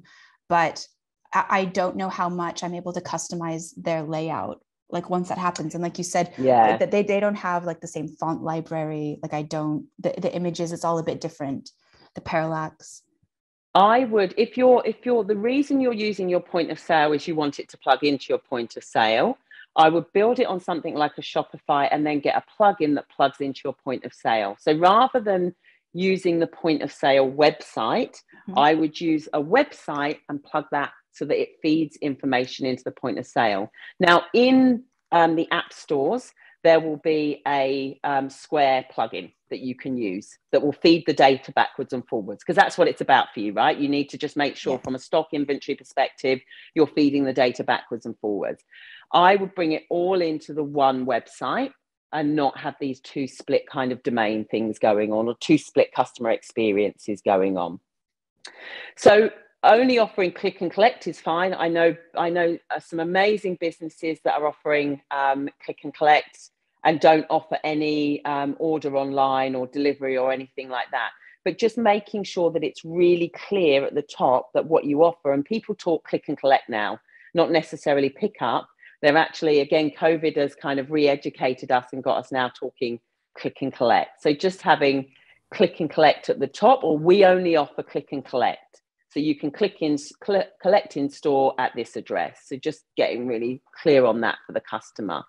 but I don't know how much I'm able to customize their layout like once that happens. And like you said yeah. that they, they don't have like the same font library. Like i don't the, the images it's all a bit different. The parallax. I would if you're if you're the reason you're using your point of sale is you want it to plug into your point of sale i would build it on something like a shopify and then get a plugin that plugs into your point of sale. So rather than using the point of sale website mm-hmm. i would use a website and plug that so that it feeds information into the point of sale. Now, in um, the app stores, there will be a um, Square plugin that you can use that will feed the data backwards and forwards because that's what it's about for you, right? You need to just make sure, yeah. from a stock inventory perspective, you're feeding the data backwards and forwards. I would bring it all into the one website and not have these two split kind of domain things going on or two split customer experiences going on. So only offering click and collect is fine. I know I know uh, some amazing businesses that are offering um, click and collect and don't offer any um, order online or delivery or anything like that. But just making sure that it's really clear at the top that what you offer, and people talk click and collect now, not necessarily pick up. They're actually, again, COVID has kind of re educated us and got us now talking click and collect. So just having click and collect at the top, or we only offer click and collect. So you can click in, collect in store at this address. So just getting really clear on that for the customer.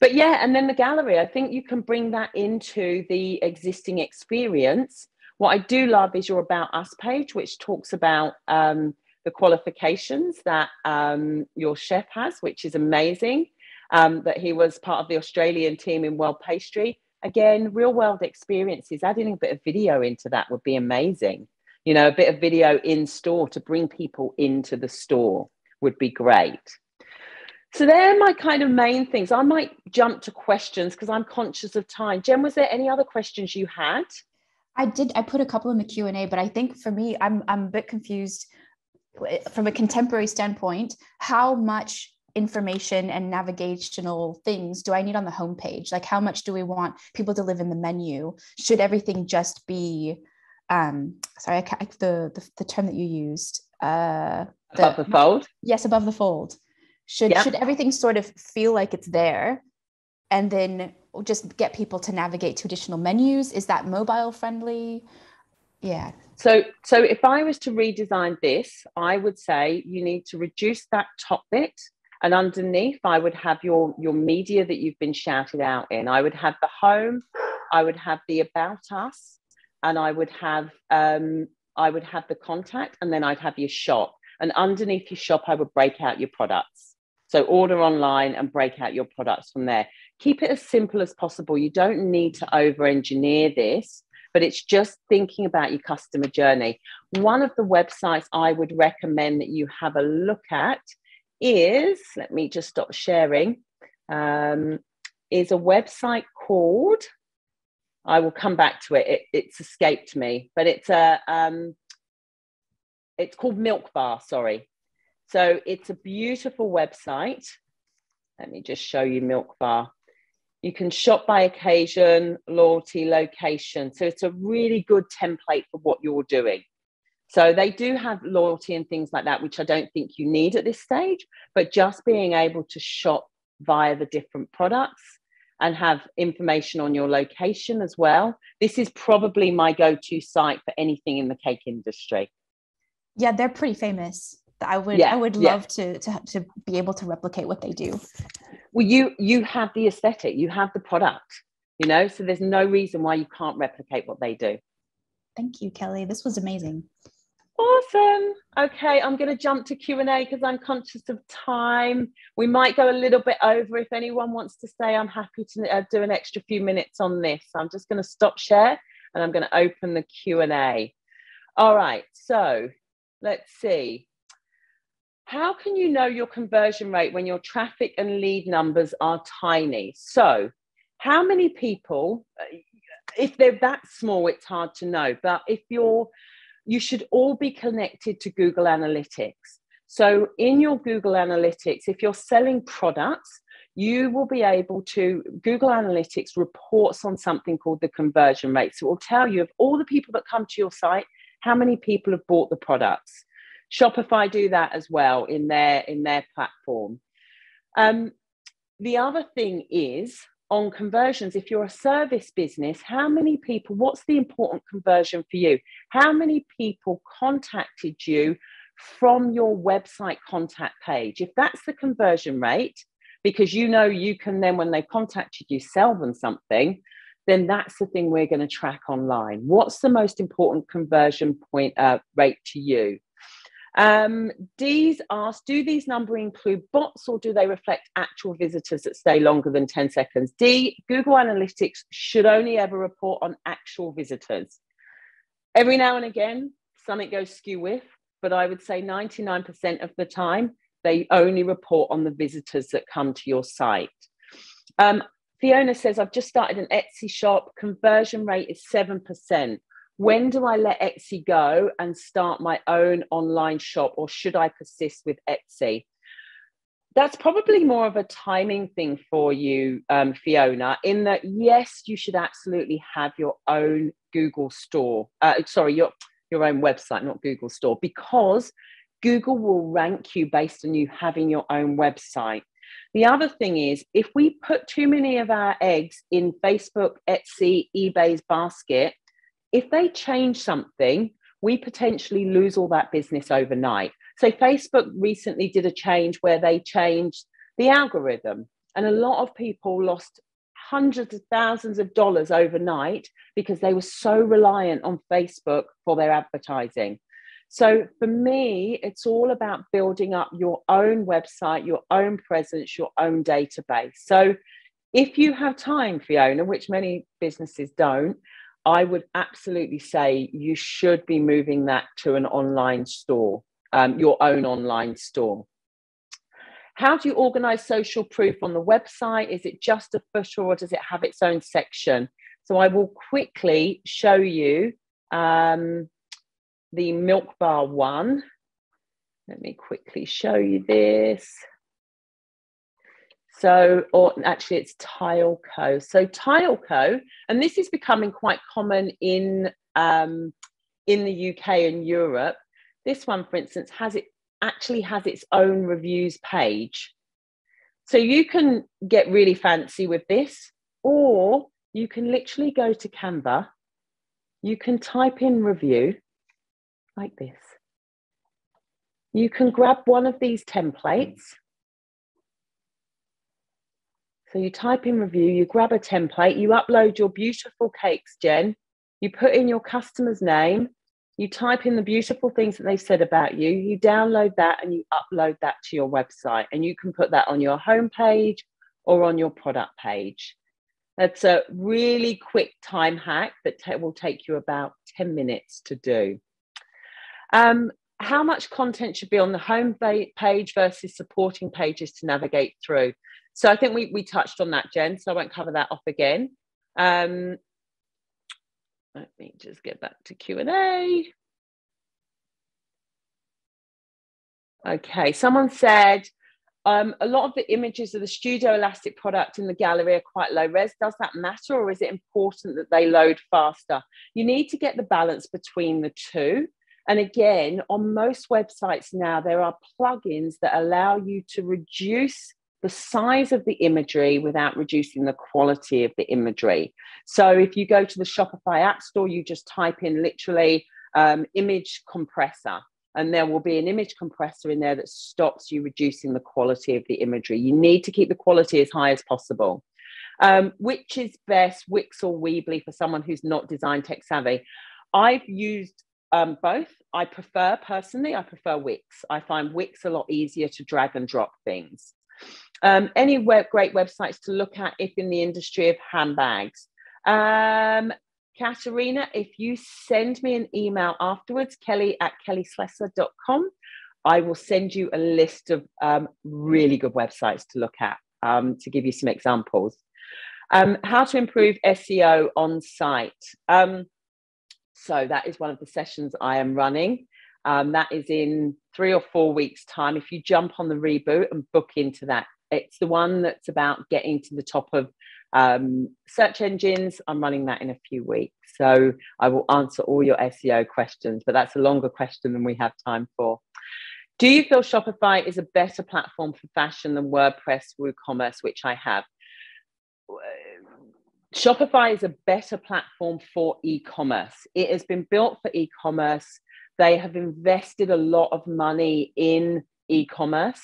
But yeah, and then the gallery, I think you can bring that into the existing experience. What I do love is your About Us page, which talks about um, the qualifications that um, your chef has, which is amazing. Um, that he was part of the Australian team in World Pastry again, real world experiences, adding a bit of video into that would be amazing. You know, a bit of video in store to bring people into the store would be great. So they're my kind of main things. I might jump to questions because I'm conscious of time. Jen, was there any other questions you had? I did. I put a couple in the Q and A, but I think for me, I'm I'm a bit confused from a contemporary standpoint. How much information and navigational things do I need on the homepage? Like, how much do we want people to live in the menu? Should everything just be, um, sorry, I, the, the, the term that you used, uh, the, above the fold? Yes, above the fold. Should yep. should everything sort of feel like it's there, and then just get people to navigate to additional menus? Is that mobile friendly? Yeah. So, so if I was to redesign this, I would say you need to reduce that top bit and underneath, I would have your, your media that you've been shouted out in. I would have the home, I would have the about us, and I would have um, I would have the contact, and then I'd have your shop. And underneath your shop, I would break out your products. So order online and break out your products from there. Keep it as simple as possible. You don't need to over engineer this, but it's just thinking about your customer journey. One of the websites I would recommend that you have a look at is, let me just stop sharing, um, is a website called, I will come back to it, it it's escaped me, but it's a, um, it's called Milk Bar, sorry. So it's a beautiful website. Let me just show you Milk Bar. You can shop by occasion, loyalty, location. So it's a really good template for what you're doing. So they do have loyalty and things like that, which I don't think you need at this stage, but just being able to shop via the different products and have information on your location as well. This is probably my go to site for anything in the cake industry. Yeah, they're pretty famous. I would yeah, I would love yeah. to, to to be able to replicate what they do. Well, you you have the aesthetic, you have the product, you know, so there's no reason why you can't replicate what they do. Thank you, Kelly. This was amazing. Awesome. Okay, I'm going to jump to Q&A because I'm conscious of time. We might go a little bit over. If anyone wants to stay, I'm happy to uh, do an extra few minutes on this. I'm just going to stop share and I'm going to open the Q&A. All right, so let's see. How can you know your conversion rate when your traffic and lead numbers are tiny? So, how many people, uh, if they're that small, it's hard to know. But if you're you should all be connected to Google Analytics. So, in your Google Analytics, if you're selling products, you will be able to, Google Analytics reports on something called the conversion rate. So, it will tell you of all the people that come to your site, how many people have bought the products. Shopify do that as well in their in their platform. Um, the other thing is on conversions, if you're a service business, how many people, what's the important conversion for you? How many people contacted you from your website contact page? If that's the conversion rate, because you know you can then, when they contacted you, sell them something, then that's the thing we're going to track online. What's the most important conversion point uh, rate to you? Um, Dee's asked, do these numbers include bots or do they reflect actual visitors that stay longer than 10 seconds? D, Google Analytics should only ever report on actual visitors. Every now and again, something goes skew with, but I would say 99% of the time, they only report on the visitors that come to your site. Um, Fiona says, I've just started an Etsy shop. Conversion rate is 7%. When do I let Etsy go and start my own online shop, or should I persist with Etsy? That's probably more of a timing thing for you, um, Fiona, in that yes, you should absolutely have your own Google store. Uh, sorry, your, your own website, not Google store, because Google will rank you based on you having your own website. The other thing is, if we put too many of our eggs in Facebook, Etsy, eBay's basket, if they change something, we potentially lose all that business overnight. So, Facebook recently did a change where they changed the algorithm, and a lot of people lost hundreds of thousands of dollars overnight because they were so reliant on Facebook for their advertising. So, for me, it's all about building up your own website, your own presence, your own database. So, if you have time, Fiona, which many businesses don't, I would absolutely say you should be moving that to an online store, um, your own online store. How do you organize social proof on the website? Is it just a footer or does it have its own section? So I will quickly show you um, the Milk Bar one. Let me quickly show you this. So, or actually, it's Tileco. So, Tileco, and this is becoming quite common in um, in the UK and Europe. This one, for instance, has it actually has its own reviews page. So you can get really fancy with this, or you can literally go to Canva. You can type in review like this. You can grab one of these templates so you type in review, you grab a template, you upload your beautiful cakes, Jen, you put in your customer's name, you type in the beautiful things that they've said about you, you download that and you upload that to your website. And you can put that on your homepage or on your product page. That's a really quick time hack that will take you about 10 minutes to do. Um, how much content should be on the home page versus supporting pages to navigate through? So I think we, we touched on that, Jen, so I won't cover that off again. Um, let me just get back to Q&A. Okay, someone said, um, a lot of the images of the Studio Elastic product in the gallery are quite low res. Does that matter or is it important that they load faster? You need to get the balance between the two. And again, on most websites now, there are plugins that allow you to reduce the size of the imagery without reducing the quality of the imagery. So if you go to the Shopify App Store, you just type in literally um, image compressor, and there will be an image compressor in there that stops you reducing the quality of the imagery. You need to keep the quality as high as possible. Um, which is best, Wix or Weebly for someone who's not design tech savvy? I've used um, both. I prefer personally, I prefer Wix. I find Wix a lot easier to drag and drop things. Um, any web, great websites to look at if in the industry of handbags? Um, Katerina, if you send me an email afterwards, kelly at kellyslessor.com, I will send you a list of um, really good websites to look at um, to give you some examples. Um, how to improve SEO on site. Um, so that is one of the sessions I am running. Um, that is in three or four weeks' time. If you jump on the reboot and book into that, it's the one that's about getting to the top of um, search engines. I'm running that in a few weeks. So I will answer all your SEO questions, but that's a longer question than we have time for. Do you feel Shopify is a better platform for fashion than WordPress, WooCommerce, which I have? Shopify is a better platform for e commerce. It has been built for e commerce. They have invested a lot of money in e commerce.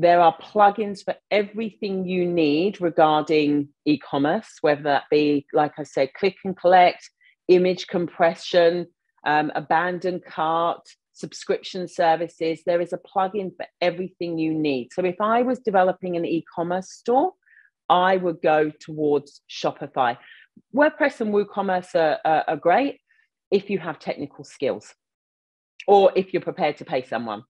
There are plugins for everything you need regarding e commerce, whether that be, like I said, click and collect, image compression, um, abandoned cart, subscription services. There is a plugin for everything you need. So if I was developing an e commerce store, I would go towards Shopify. WordPress and WooCommerce are, are, are great if you have technical skills or if you're prepared to pay someone.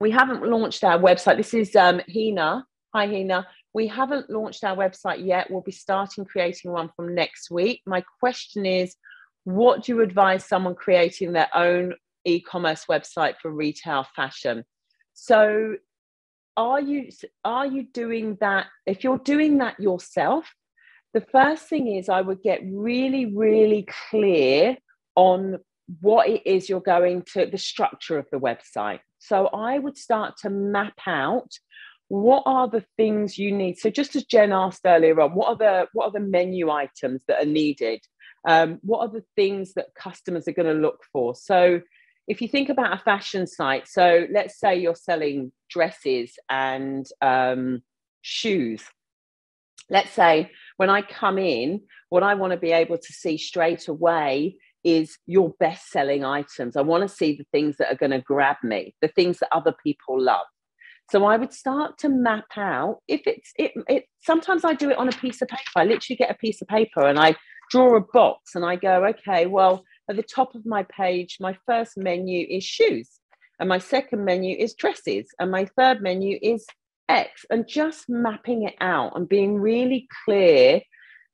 We haven't launched our website. This is um, Hina. Hi, Hina. We haven't launched our website yet. We'll be starting creating one from next week. My question is what do you advise someone creating their own e-commerce website for retail fashion? So are you are you doing that if you're doing that yourself the first thing is i would get really really clear on what it is you're going to the structure of the website so i would start to map out what are the things you need. So just as jen asked earlier on what are the what are the menu items that are needed? Um, what are the things that customers are going to look for? So if you think about a fashion site, so let's say you're selling dresses and um, shoes. Let's say when I come in, what I want to be able to see straight away is your best selling items. I want to see the things that are going to grab me, the things that other people love. So I would start to map out if it's it, it sometimes I do it on a piece of paper. I literally get a piece of paper and I draw a box and I go, okay, well, at the top of my page, my first menu is shoes, and my second menu is dresses, and my third menu is X, and just mapping it out and being really clear.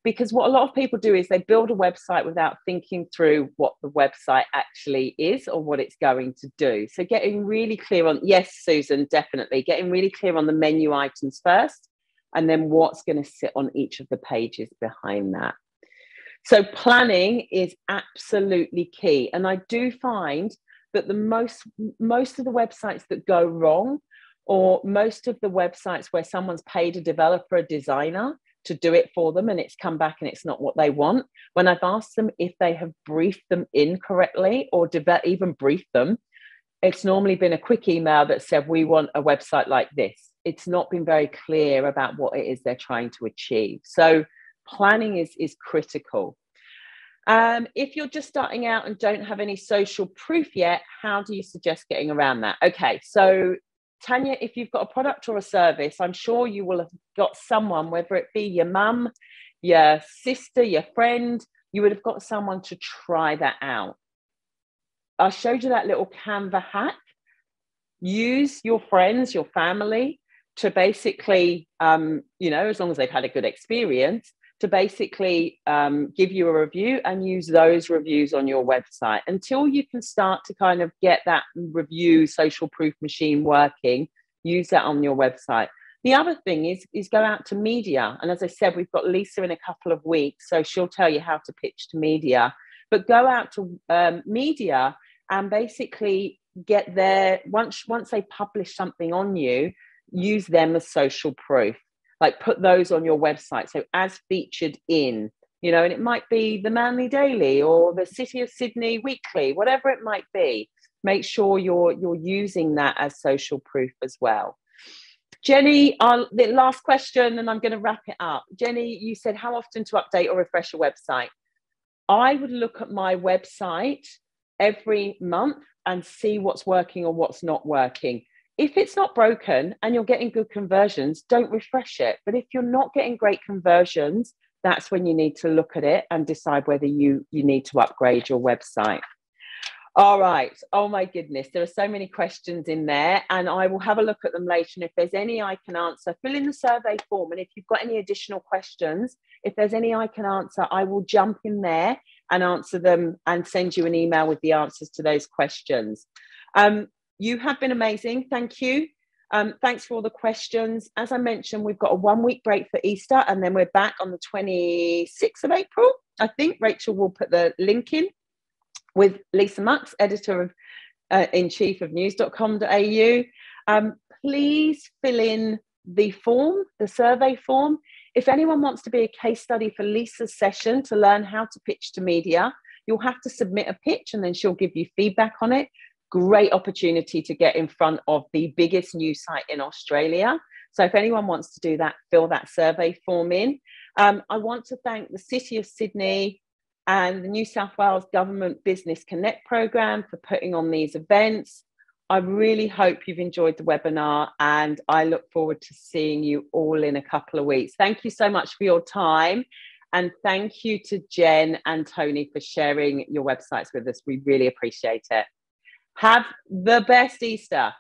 Because what a lot of people do is they build a website without thinking through what the website actually is or what it's going to do. So, getting really clear on, yes, Susan, definitely, getting really clear on the menu items first, and then what's going to sit on each of the pages behind that. So planning is absolutely key. And I do find that the most most of the websites that go wrong, or most of the websites where someone's paid a developer, a designer to do it for them and it's come back and it's not what they want. When I've asked them if they have briefed them incorrectly or even briefed them, it's normally been a quick email that said, We want a website like this. It's not been very clear about what it is they're trying to achieve. So planning is, is critical. Um, if you're just starting out and don't have any social proof yet, how do you suggest getting around that? Okay, so Tanya, if you've got a product or a service, I'm sure you will have got someone, whether it be your mum, your sister, your friend, you would have got someone to try that out. I showed you that little Canva hack. Use your friends, your family to basically, um, you know, as long as they've had a good experience, to basically um, give you a review and use those reviews on your website until you can start to kind of get that review social proof machine working use that on your website. The other thing is is go out to media. And as i said we've got lisa in a couple of weeks so she'll tell you how to pitch to media. But go out to um, media and basically get there once once they publish something on you use them as social proof like put those on your website so as featured in you know and it might be the manly daily or the city of sydney weekly whatever it might be. Make sure you're you're using that as social proof as well. Jenny our the last question and i'm going to wrap it up. Jenny you said how often to update or refresh a website. I would look at my website every month and see what's working or what's not working if it's not broken and you're getting good conversions, don't refresh it. But if you're not getting great conversions, that's when you need to look at it and decide whether you, you need to upgrade your website. All right. Oh my goodness. There are so many questions in there, and I will have a look at them later. And if there's any I can answer, fill in the survey form. And if you've got any additional questions, if there's any I can answer, I will jump in there and answer them and send you an email with the answers to those questions. Um, you have been amazing. Thank you. Um, thanks for all the questions. As I mentioned, we've got a one week break for Easter and then we're back on the 26th of April. I think Rachel will put the link in with Lisa Mux, editor of uh, in chief of news.com.au. Um, please fill in the form, the survey form. If anyone wants to be a case study for Lisa's session to learn how to pitch to media, you'll have to submit a pitch and then she'll give you feedback on it great opportunity to get in front of the biggest news site in Australia. So if anyone wants to do that, fill that survey form in. Um, I want to thank the City of Sydney and the New South Wales Government Business Connect program for putting on these events. I really hope you've enjoyed the webinar and I look forward to seeing you all in a couple of weeks. Thank you so much for your time. And thank you to Jen and Tony for sharing your websites with us. We really appreciate it. Have the best Easter.